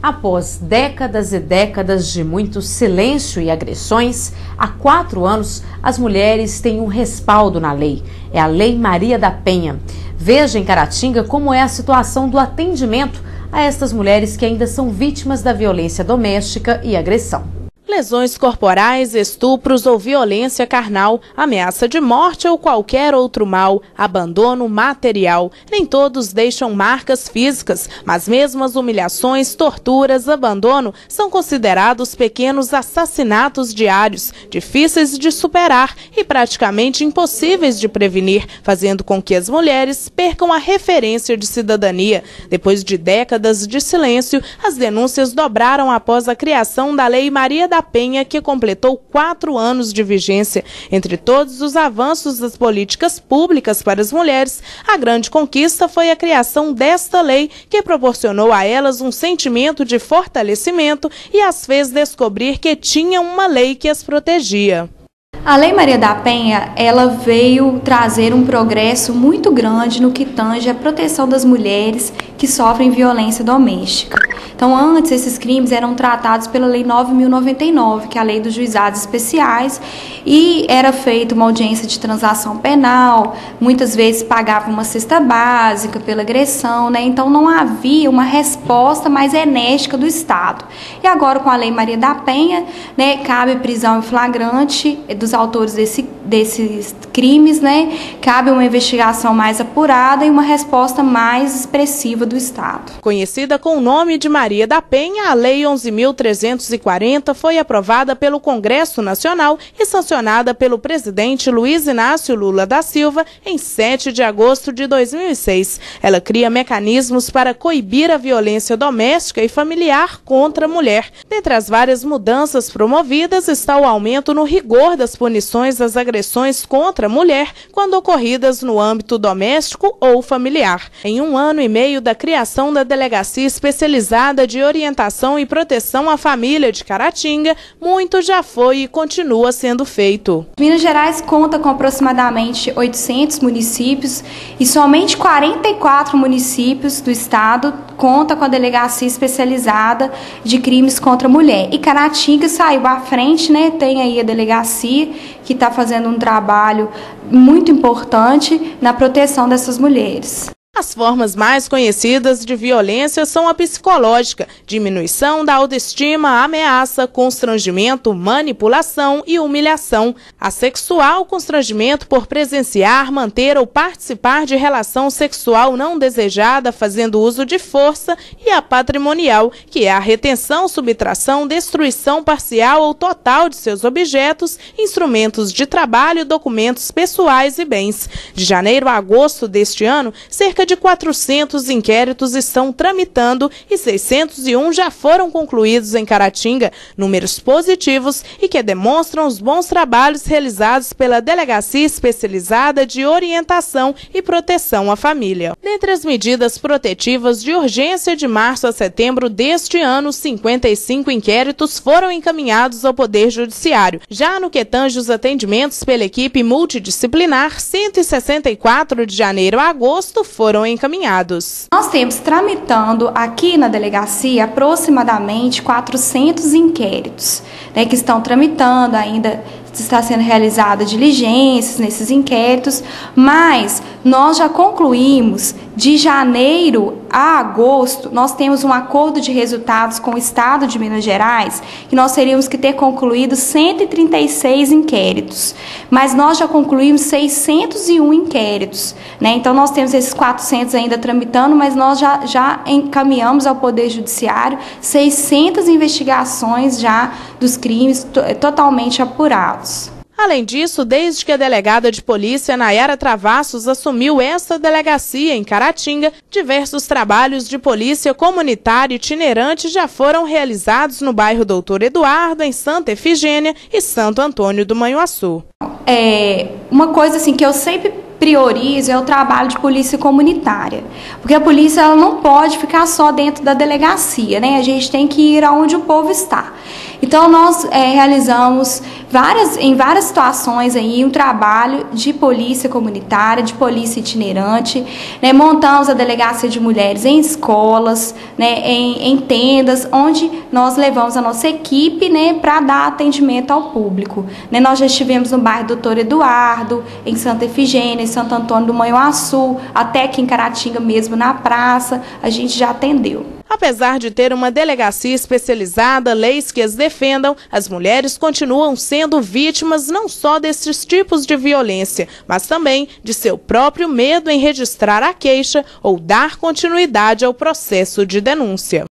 Após décadas e décadas de muito silêncio e agressões, há quatro anos as mulheres têm um respaldo na lei. É a Lei Maria da Penha. Veja em Caratinga como é a situação do atendimento a estas mulheres que ainda são vítimas da violência doméstica e agressão. Lesões corporais, estupros ou violência carnal, ameaça de morte ou qualquer outro mal, abandono material. Nem todos deixam marcas físicas, mas mesmo as humilhações, torturas, abandono são considerados pequenos assassinatos diários, difíceis de superar e praticamente impossíveis de prevenir, fazendo com que as mulheres percam a referência de cidadania. Depois de décadas de silêncio, as denúncias dobraram após a criação da Lei Maria da da Penha, que completou quatro anos de vigência. Entre todos os avanços das políticas públicas para as mulheres, a grande conquista foi a criação desta lei, que proporcionou a elas um sentimento de fortalecimento e as fez descobrir que tinham uma lei que as protegia. A Lei Maria da Penha, ela veio trazer um progresso muito grande no que tange a proteção das mulheres que sofrem violência doméstica. Então, antes, esses crimes eram tratados pela Lei 9.099, que é a Lei dos Juizados Especiais, e era feita uma audiência de transação penal, muitas vezes pagava uma cesta básica pela agressão, né? então não havia uma resposta mais enérgica do Estado. E agora, com a Lei Maria da Penha, né, cabe prisão em flagrante dos autores desse, desses crimes, né? cabe uma investigação mais apurada e uma resposta mais expressiva do Estado. Conhecida com o nome de Maria da Penha, a Lei 11.340 foi aprovada pelo Congresso Nacional e sancionada pelo presidente Luiz Inácio Lula da Silva em 7 de agosto de 2006. Ela cria mecanismos para coibir a violência doméstica e familiar contra a mulher. Dentre as várias mudanças promovidas está o aumento no rigor das punições das agressões contra a mulher quando ocorridas no âmbito doméstico ou familiar. Em um ano e meio da criação da delegacia especializada de Orientação e Proteção à Família de Caratinga, muito já foi e continua sendo feito. Minas Gerais conta com aproximadamente 800 municípios e somente 44 municípios do estado conta com a delegacia especializada de crimes contra a mulher. E Caratinga saiu à frente, né? Tem aí a delegacia que está fazendo um trabalho muito importante na proteção dessas mulheres. As formas mais conhecidas de violência são a psicológica, diminuição da autoestima, ameaça, constrangimento, manipulação e humilhação. A sexual, constrangimento por presenciar, manter ou participar de relação sexual não desejada fazendo uso de força e a patrimonial, que é a retenção, subtração, destruição parcial ou total de seus objetos, instrumentos de trabalho, documentos pessoais e bens. De janeiro a agosto deste ano, cerca de 400 inquéritos estão tramitando e 601 já foram concluídos em Caratinga, números positivos e que demonstram os bons trabalhos realizados pela Delegacia Especializada de Orientação e Proteção à Família. Dentre as medidas protetivas de urgência de março a setembro deste ano, 55 inquéritos foram encaminhados ao Poder Judiciário. Já no que tange os atendimentos pela equipe multidisciplinar, 164 de janeiro a agosto foram foram encaminhados. Nós temos tramitando aqui na delegacia aproximadamente 400 inquéritos né, que estão tramitando ainda está sendo realizada diligências nesses inquéritos, mas nós já concluímos de janeiro a agosto, nós temos um acordo de resultados com o Estado de Minas Gerais, que nós teríamos que ter concluído 136 inquéritos, mas nós já concluímos 601 inquéritos, né? Então nós temos esses 400 ainda tramitando, mas nós já, já encaminhamos ao Poder Judiciário 600 investigações já dos crimes totalmente apurados. Além disso, desde que a delegada de polícia Nayara Travassos assumiu esta delegacia em Caratinga, diversos trabalhos de polícia comunitária itinerante já foram realizados no bairro Doutor Eduardo, em Santa Efigênia e Santo Antônio do Manhuaçu. É, uma coisa assim que eu sempre priorizo é o trabalho de polícia comunitária, porque a polícia ela não pode ficar só dentro da delegacia, né? A gente tem que ir aonde o povo está. Então nós é, realizamos várias, em várias situações aí um trabalho de polícia comunitária, de polícia itinerante, né? montamos a delegacia de mulheres em escolas, né? em, em tendas, onde nós levamos a nossa equipe né? para dar atendimento ao público. Né? Nós já estivemos no bairro Doutor Eduardo, em Santa Efigênia, em Santo Antônio do Manhuaçu, até aqui em Caratinga mesmo na praça, a gente já atendeu. Apesar de ter uma delegacia especializada, leis que as defendam, as mulheres continuam sendo vítimas não só desses tipos de violência, mas também de seu próprio medo em registrar a queixa ou dar continuidade ao processo de denúncia.